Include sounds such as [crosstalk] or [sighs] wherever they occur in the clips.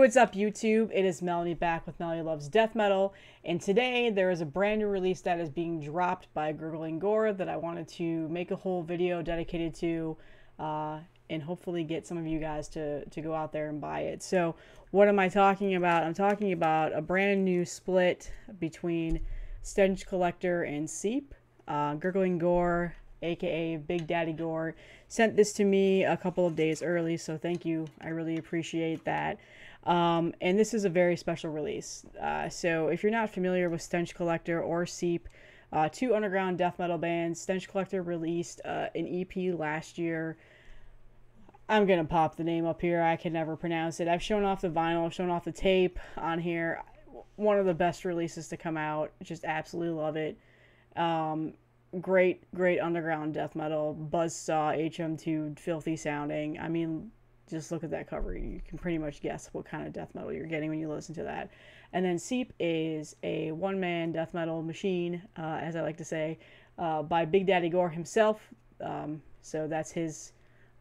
what's up, YouTube? It is Melanie back with Melanie Loves Death Metal, and today there is a brand new release that is being dropped by Gurgling Gore that I wanted to make a whole video dedicated to, uh, and hopefully get some of you guys to, to go out there and buy it. So, what am I talking about? I'm talking about a brand new split between Stench Collector and Seep. Uh, Gurgling Gore, aka Big Daddy Gore, sent this to me a couple of days early, so thank you. I really appreciate that. Um, and this is a very special release. Uh, so if you're not familiar with Stench Collector or Seep, uh, two underground death metal bands, Stench Collector released uh, an EP last year. I'm gonna pop the name up here. I can never pronounce it. I've shown off the vinyl, I've shown off the tape on here. One of the best releases to come out. Just absolutely love it. Um, great, great underground death metal, buzzsaw, HM2, filthy sounding. I mean, just look at that cover. You can pretty much guess what kind of death metal you're getting when you listen to that. And then Seep is a one man death metal machine, uh, as I like to say, uh, by Big Daddy Gore himself. Um, so that's his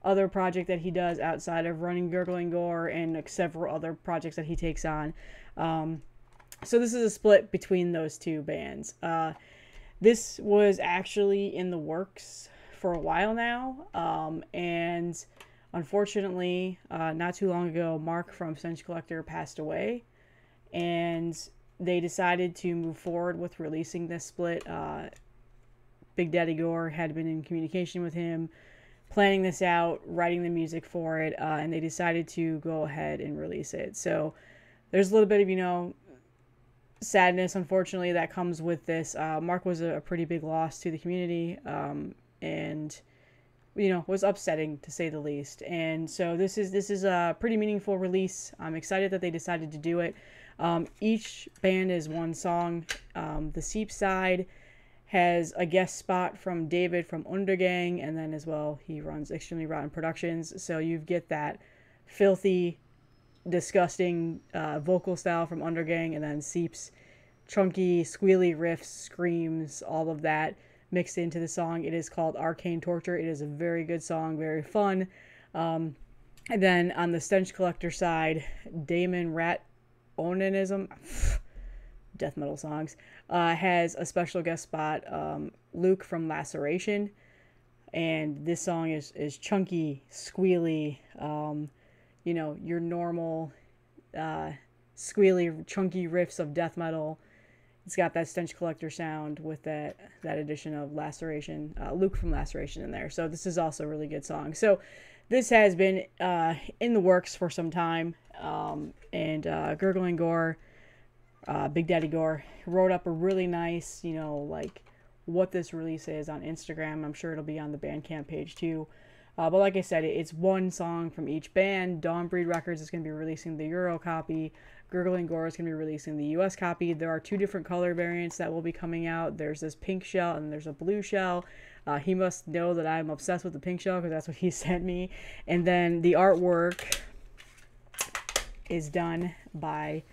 other project that he does outside of running Gurgling Gore and like, several other projects that he takes on. Um, so this is a split between those two bands. Uh, this was actually in the works for a while now, um, and unfortunately, uh, not too long ago, Mark from Stench Collector passed away, and they decided to move forward with releasing this split. Uh, Big Daddy Gore had been in communication with him, planning this out, writing the music for it, uh, and they decided to go ahead and release it. So there's a little bit of, you know, sadness, unfortunately, that comes with this. Uh, Mark was a, a, pretty big loss to the community, um, and you know was upsetting to say the least. And so this is this is a pretty meaningful release. I'm excited that they decided to do it. Um, each band is one song. Um, the Seep side has a guest spot from David from Undergang, and then as well he runs Extremely Rotten Productions. So you get that filthy disgusting uh, vocal style from Undergang, and then Seep's chunky, squealy riffs, screams, all of that mixed into the song. It is called Arcane Torture. It is a very good song, very fun. Um, and then on the Stench Collector side, Daemon Rat Onanism, [sighs] death metal songs, uh, has a special guest spot, um, Luke from Laceration. And this song is, is chunky, squealy, um, you know, your normal uh, squealy, chunky riffs of death metal. It's got that stench collector sound with that that addition of laceration, uh, Luke from Laceration in there. So this is also a really good song. So this has been uh, in the works for some time, um, and uh, Gurgling Gore, uh, Big Daddy Gore, wrote up a really nice, you know, like what this release is on Instagram. I'm sure it'll be on the Bandcamp page too. Uh, but like I said, it's one song from each band. Dawnbreed Records is going to be releasing the Euro copy. Gurgling Gore is going to be releasing the US copy. There are two different color variants that will be coming out. There's this pink shell and there's a blue shell. Uh, he must know that I'm obsessed with the pink shell because that's what he [laughs] sent me. And then the artwork is done by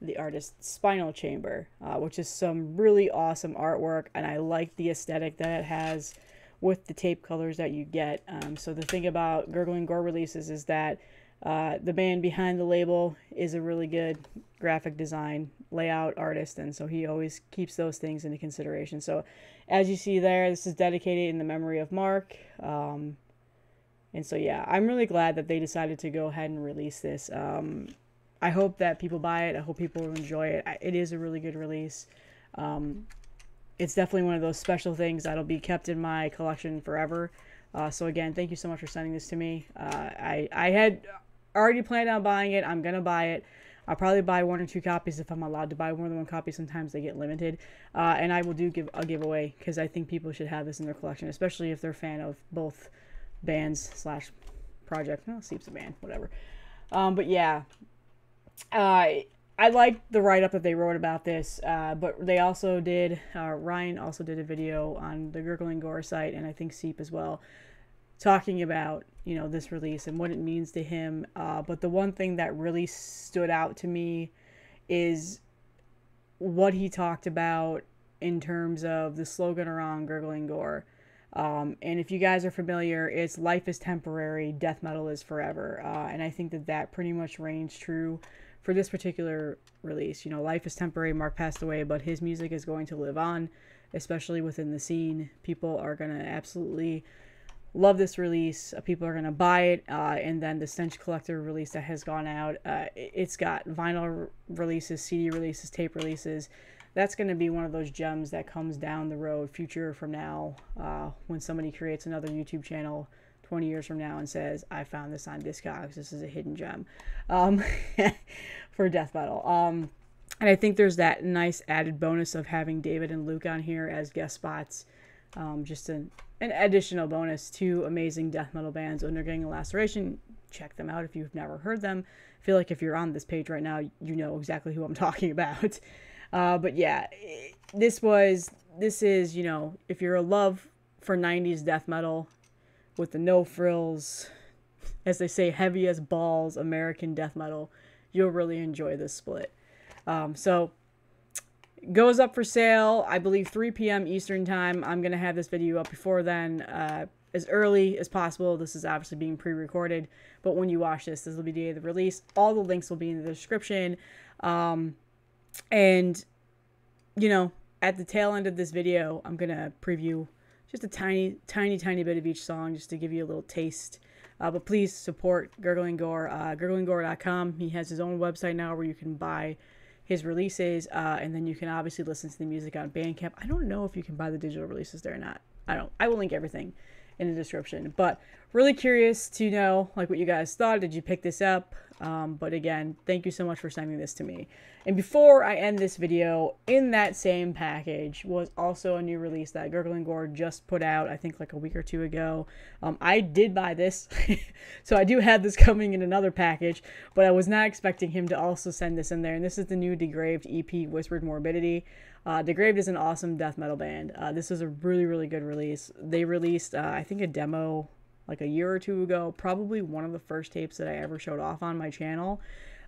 the artist Spinal Chamber, uh, which is some really awesome artwork. And I like the aesthetic that it has with the tape colors that you get. Um, so the thing about Gurgling Gore releases is that uh, the man behind the label is a really good graphic design layout artist, and so he always keeps those things into consideration. So, as you see there, this is dedicated in the memory of Mark. Um, and so, yeah, I'm really glad that they decided to go ahead and release this. Um, I hope that people buy it. I hope people enjoy it. It is a really good release. Um, it's definitely one of those special things that'll be kept in my collection forever. Uh, so again, thank you so much for sending this to me. Uh, I I had already planned on buying it. I'm gonna buy it. I'll probably buy one or two copies if I'm allowed to buy more than one copy. Sometimes they get limited, uh, and I will do give a giveaway because I think people should have this in their collection, especially if they're a fan of both bands slash project. No, Seep's a band, whatever. Um, but yeah, uh, I like the write up that they wrote about this, uh, but they also did. Uh, Ryan also did a video on the Gurgling Gore site, and I think Seep as well, talking about you know this release and what it means to him. Uh, but the one thing that really stood out to me is what he talked about in terms of the slogan around Gurgling Gore. Um, and if you guys are familiar, it's life is temporary, death metal is forever. Uh, and I think that that pretty much reigns true for this particular release. You know, life is temporary. Mark passed away, but his music is going to live on, especially within the scene. People are going to absolutely love this release. Uh, people are going to buy it. Uh, and then the Stench Collector release that has gone out, uh, it's got vinyl releases, CD releases, tape releases. That's going to be one of those gems that comes down the road, future from now, uh, when somebody creates another YouTube channel 20 years from now and says, I found this on Discogs. This is a hidden gem um, [laughs] for death metal. Um, and I think there's that nice added bonus of having David and Luke on here as guest spots. Um, just an, an additional bonus to amazing death metal bands. Undergang a Laceration, check them out if you've never heard them. I feel like if you're on this page right now, you know exactly who I'm [laughs] talking about. Uh, but yeah, this was, this is, you know, if you're a love for 90s death metal with the no frills, as they say, heavy as balls American death metal, you'll really enjoy this split. Um, so goes up for sale, I believe 3 p.m. Eastern time. I'm going to have this video up before then, uh, as early as possible. This is obviously being pre-recorded, but when you watch this, this will be the day of the release. All the links will be in the description. Um, and, you know, at the tail end of this video, I'm going to preview just a tiny, tiny, tiny bit of each song just to give you a little taste. Uh, but please support Gurgling Gore, uh, gurglinggore.com. He has his own website now where you can buy his releases, uh, and then you can obviously listen to the music on Bandcamp. I don't know if you can buy the digital releases there or not. I don't. I will link everything in the description. But really curious to know like what you guys thought. Did you pick this up? Um, but again, thank you so much for sending this to me. And before I end this video, in that same package was also a new release that Gurgling Gore just put out, I think like a week or two ago. Um, I did buy this, [laughs] so I do have this coming in another package, but I was not expecting him to also send this in there. And this is the new Degraved EP, Whispered Morbidity. Uh, Degraved is an awesome death metal band. Uh, this is a really, really good release. They released, uh, I think, a demo like a year or two ago, probably one of the first tapes that I ever showed off on my channel.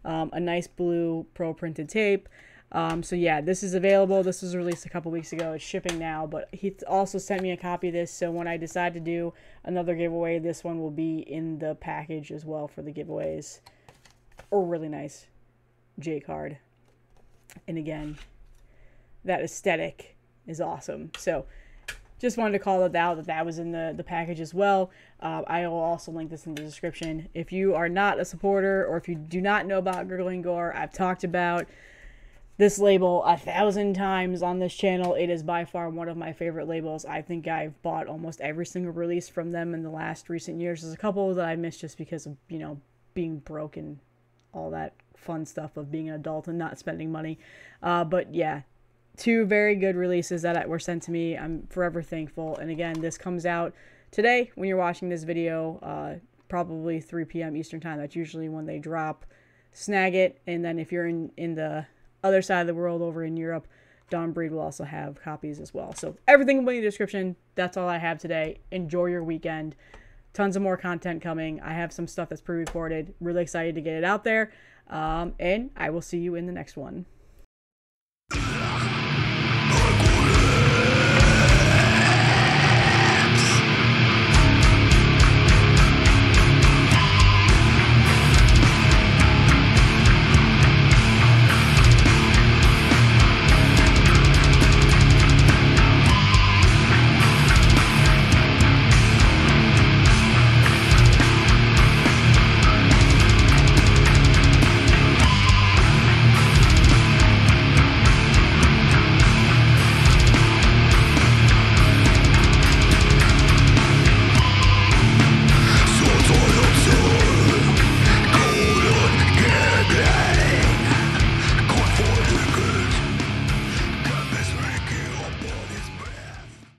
Um, a nice blue pro printed tape. Um, so yeah, this is available. This was released a couple weeks ago. It's shipping now, but he also sent me a copy of this. So when I decide to do another giveaway, this one will be in the package as well for the giveaways. Or really nice J card. And again, that aesthetic is awesome. So just wanted to call it out that that was in the, the package as well. Uh, I will also link this in the description. If you are not a supporter or if you do not know about Gurgling Gore, I've talked about this label a thousand times on this channel. It is by far one of my favorite labels. I think I've bought almost every single release from them in the last recent years. There's a couple that I missed just because of, you know, being broke and all that fun stuff of being an adult and not spending money. Uh, but yeah, two very good releases that were sent to me. I'm forever thankful. And again, this comes out today when you're watching this video, uh, probably 3 p.m. Eastern Time. That's usually when they drop. Snag it. And then if you're in, in the other side of the world over in Europe, Dawnbreed will also have copies as well. So everything will be in the description. That's all I have today. Enjoy your weekend. Tons of more content coming. I have some stuff that's pre-recorded. Really excited to get it out there. Um, and I will see you in the next one.